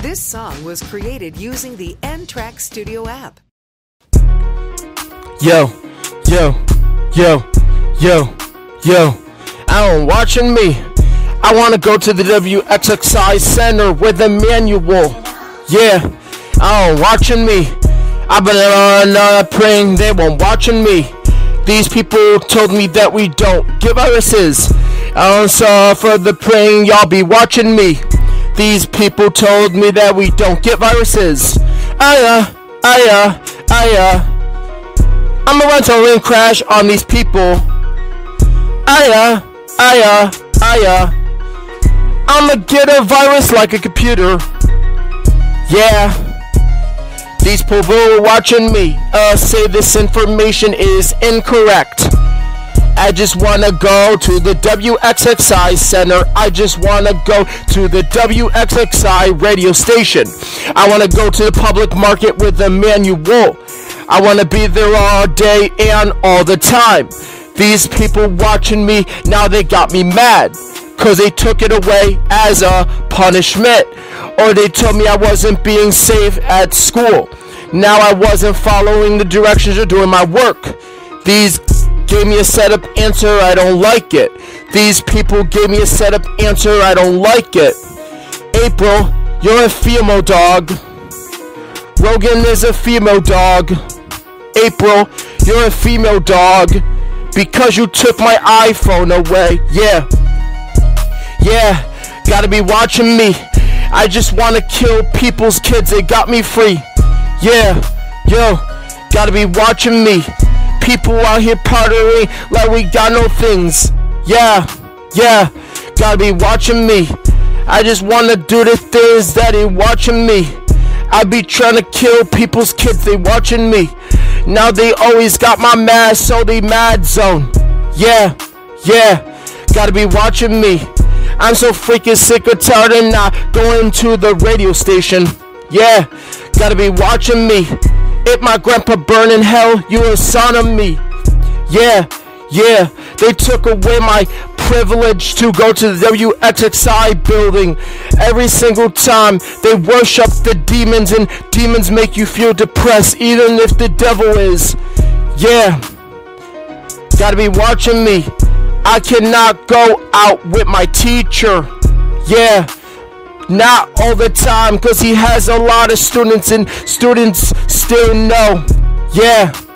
This song was created using the N-Track Studio app. Yo, yo, yo, yo, yo. Alan watching me. I wanna go to the WXXI Center with a manual. Yeah, Alan watching me. I've been on uh, praying they won't watching me. These people told me that we don't give viruses. I don't suffer the praying, y'all be watching me. These people told me that we don't get viruses. Aya, aya, aya. I'm a rental and crash on these people. Aya, aya, aya. I'ma get a virus like a computer. Yeah. These people watching me uh, say this information is incorrect. I just wanna go to the WXXI Center. I just wanna go to the WXXI radio station. I wanna go to the public market with a manual. I wanna be there all day and all the time. These people watching me, now they got me mad. Cause they took it away as a punishment. Or they told me I wasn't being safe at school. Now I wasn't following the directions or doing my work. These gave me a setup answer, I don't like it. These people gave me a setup answer, I don't like it. April, you're a female dog. Rogan is a female dog. April, you're a female dog. Because you took my iPhone away. Yeah. Yeah. Gotta be watching me. I just wanna kill people's kids. They got me free. Yeah. Yo. Gotta be watching me. People out here partying like we got no things. Yeah. Yeah. Gotta be watching me. I just wanna do the things that ain't watching me. I be trying to kill people's kids, they watching me. Now they always got my mad, so they mad zone. Yeah, yeah, gotta be watching me. I'm so freaking sick of tired of not going to the radio station. Yeah, gotta be watching me. If my grandpa burn in hell, you a son of me. Yeah, yeah, they took away my privilege to go to the WXXI building. Every single time they worship the demons, and demons make you feel depressed, even if the devil is. Yeah, gotta be watching me. I cannot go out with my teacher. Yeah. Not all the time, cause he has a lot of students and students still know. Yeah.